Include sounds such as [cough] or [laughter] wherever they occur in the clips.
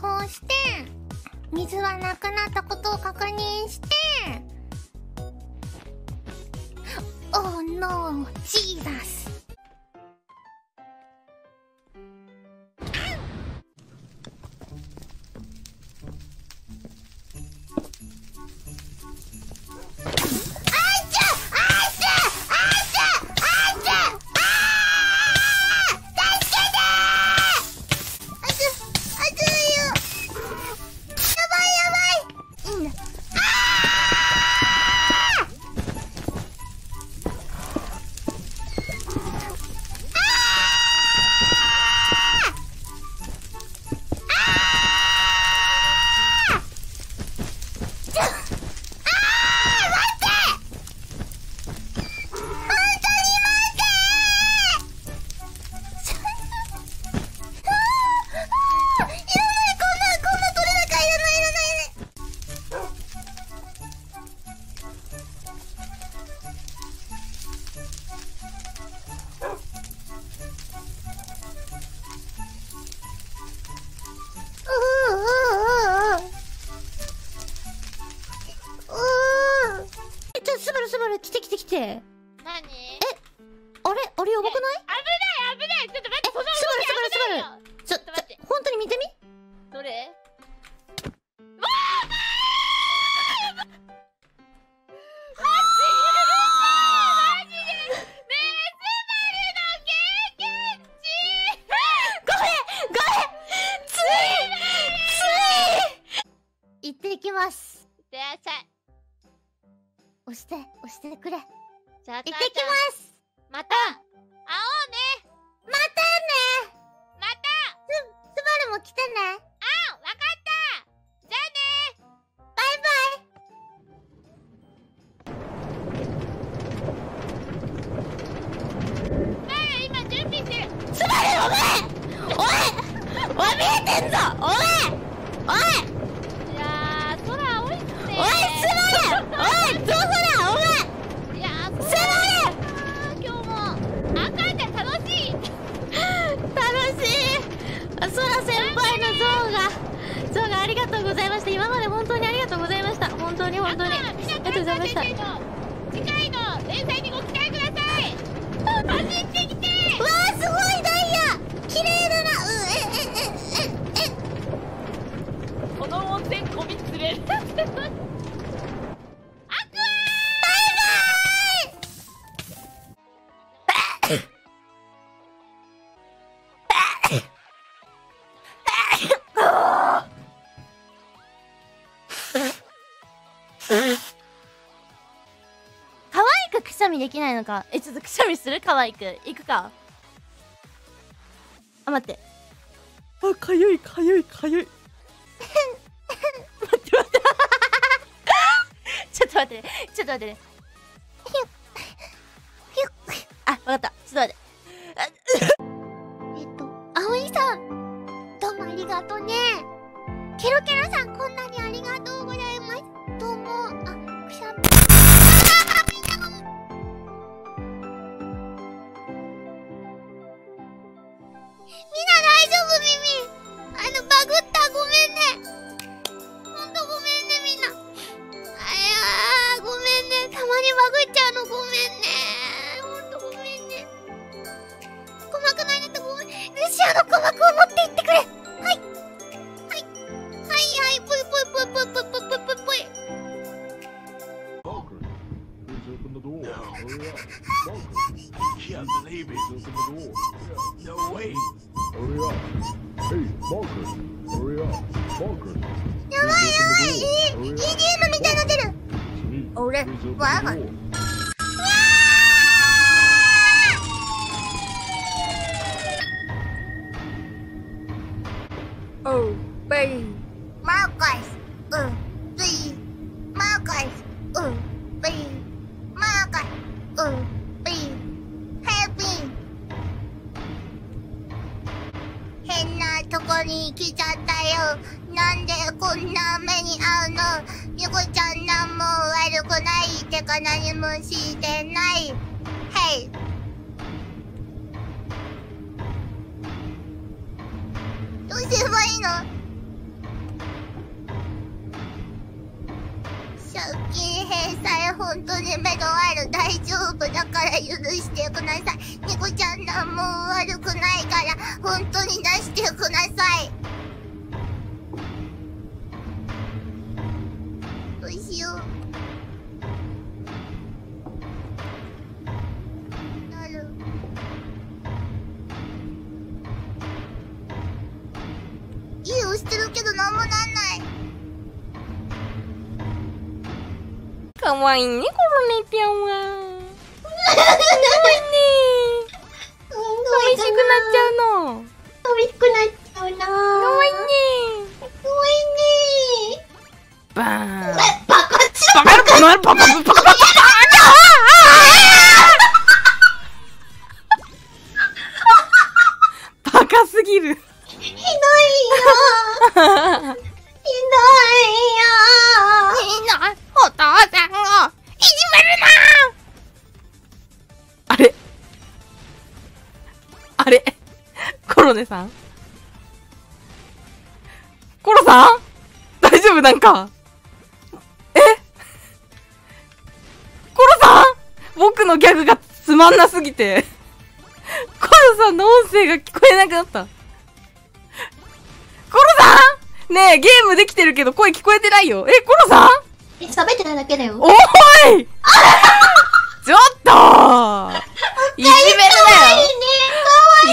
こうして水はなくなったことを確認して Oh no, Jesus! て来て来て。何？あれ？あれやばくない？危ない危ない！ちょっと待ってその動き危ないよ！ちょ、ちょちょっと待って、本当に見てみ？どれ？いってきます。いってらっしゃい押して、押してくれ。行じゃあってきます。また会おうね。またね。また。スバルも来てね。あわかった。じゃあね。バイバイ。まあ今準備してる。スバルお前おいおい見えてんぞおいおいいやー空青いっすねおいスバルおいどこだお前いやースバル今日もあかんちゃん楽しい楽しいあソラ先輩の像が像がありがとうございました。今まで本当にありがとうございました。本当に本当に。ありがとうございました次回の連載にご期待ください。走ってきてくくしゃみできないのか？えちょっとくしゃみする？可愛く。いくか？あ待って。あ、かゆいかゆいかゆい。待って待ってちょっと待ってね。ちょっと待ってねあわかった。ちょっと待って Can't believe it. please open the door. No way. Hurry up. Hey, Walker, hurry up. Walker, やばいやばいい EDM みたいになってる sweet. 俺 Please open わが the door. Oh, baby. マーカス こんな目に遭うの。猫ちゃんなんも悪くないてか何もしてない。はいどうすればいいの？借金返済本当に目の悪る大丈夫だから許してください。猫ちゃんなんも悪くないから本当に出してください。かわいいね、このねぴゃんは。かわいいね。寂しくなっちゃうの。寂しくなっちゃうなかわいいね。かわいいねバーン。バカチバカバカバカバカロネさん？コロさん？大丈夫なんか？え？コロさん？僕のギャグがつまんなすぎて、コロさんの音声が聞こえなくなった。コロさん？ねえ、ゲームできてるけど声聞こえてないよ。え、コロさん？え喋ってないだけだよ。おーい！ちょっと [laughs] いじめるなよい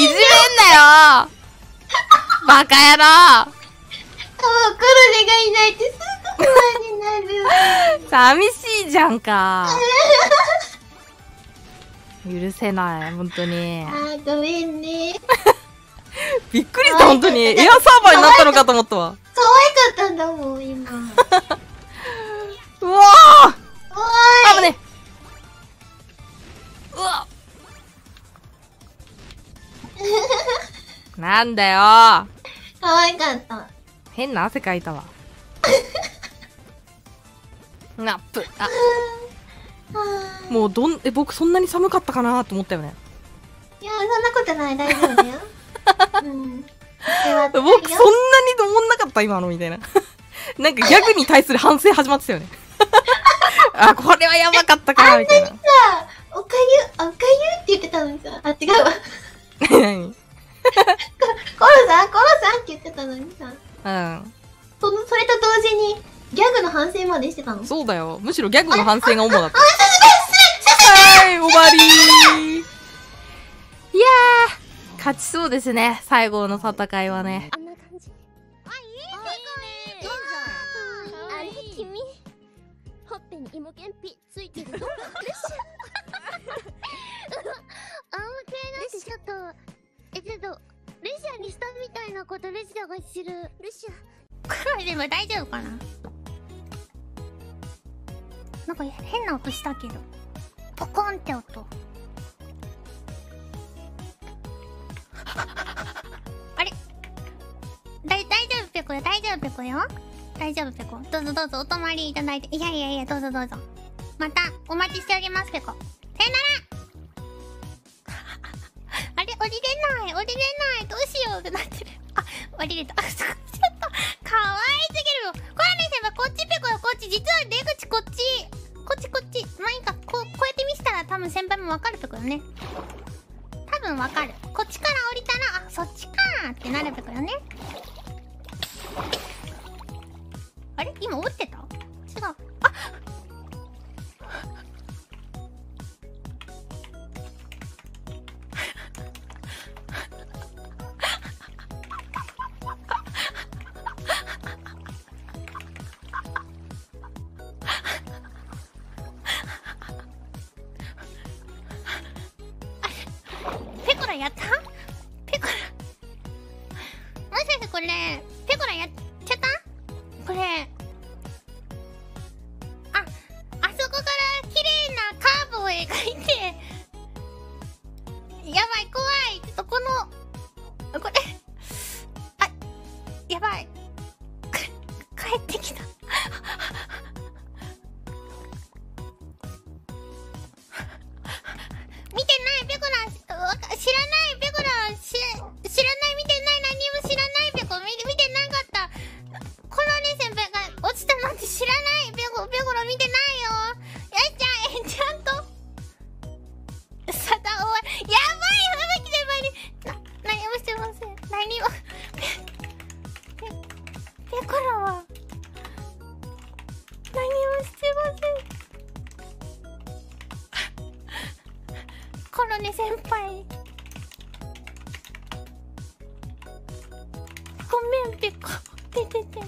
じめんなよバカ野郎あ、コロネがいないってすぐ不安になる。寂しいじゃんか。[laughs] 許せない、本当に。あー、ごめんね。びっくりした、本当に。エアサーバーになったのかと思ったわ。可愛かったんだもん、今。[laughs] うわー [laughs] なんだよ可愛かった。変な汗かいたわ。なっぷ、あ、は [laughs] もうどん、え、僕そんなに寒かったかなと思ったよね。ーいや、そんなことない、大丈夫だよ。[laughs] うん。僕そんなにと思んなかった今のみたいな。なんかギャグに対する反省始まってたよね。あ、これはやばかったかなみたいな。さ、おかゆ、おかゆって言ってたのにさ、あ、違うわ。何？コロさん、コロさんって言ってたのにさ、うん。その、それと同時に、ギャグの反省までしてたの？そうだよ。むしろギャグの反省が主だった。はい、終わりー。いやー、勝ちそうですね。最後の戦いはね。これでも大丈夫かな？なんか変な音したけど。ポコンって音。[laughs] あれ？だ、大丈夫ペコよ、大丈夫ペコよ大丈夫ペコ。どうぞどうぞお泊まりいただいて。いやいやいや、どうぞどうぞ。また、お待ちしております、ペコ。さよなら [laughs] あれ？降りれない降りれないどうしようってなってる。あ、降りれた。くよね。多分わかる。こっちから降りたら、あ、そっちかーってなるべくよね。あれ？今降ってた？違う。やったね先輩。ごめんピコ。ててて。